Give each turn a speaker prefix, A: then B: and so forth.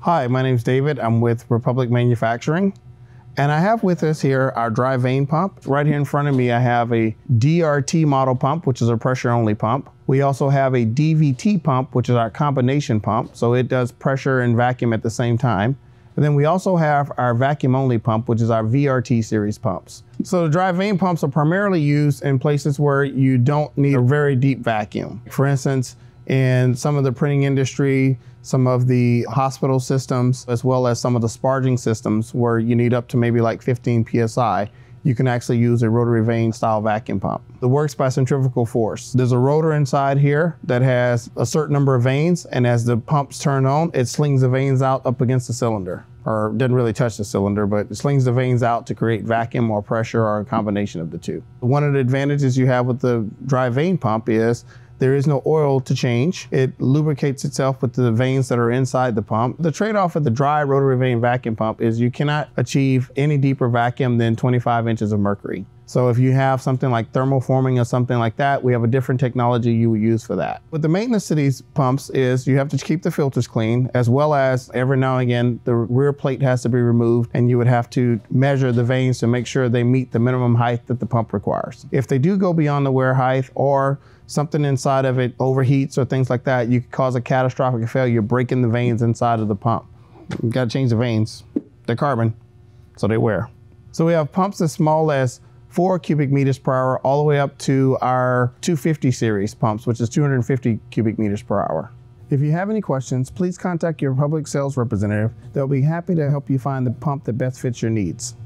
A: Hi, my name is David. I'm with Republic Manufacturing. And I have with us here our dry vane pump. Right here in front of me, I have a DRT model pump, which is a pressure only pump. We also have a DVT pump, which is our combination pump. So it does pressure and vacuum at the same time. And then we also have our vacuum only pump, which is our VRT series pumps. So the dry vane pumps are primarily used in places where you don't need a very deep vacuum. For instance, in some of the printing industry, some of the hospital systems, as well as some of the sparging systems where you need up to maybe like 15 psi, you can actually use a rotary vane style vacuum pump. It works by centrifugal force. There's a rotor inside here that has a certain number of vanes, and as the pumps turn on, it slings the vanes out up against the cylinder. Or doesn't really touch the cylinder, but it slings the vanes out to create vacuum or pressure or a combination of the two. One of the advantages you have with the dry vane pump is there is no oil to change. It lubricates itself with the vanes that are inside the pump. The trade-off of the dry rotary vane vacuum pump is you cannot achieve any deeper vacuum than 25 inches of mercury. So if you have something like thermoforming or something like that, we have a different technology you would use for that. What the maintenance to these pumps is you have to keep the filters clean, as well as every now and again, the rear plate has to be removed and you would have to measure the vanes to make sure they meet the minimum height that the pump requires. If they do go beyond the wear height or something inside of it overheats or things like that, you could cause a catastrophic failure, breaking the vanes inside of the pump. You gotta change the vanes. They're carbon, so they wear. So we have pumps as small as four cubic meters per hour all the way up to our 250 series pumps, which is 250 cubic meters per hour. If you have any questions, please contact your Republic sales representative. They'll be happy to help you find the pump that best fits your needs.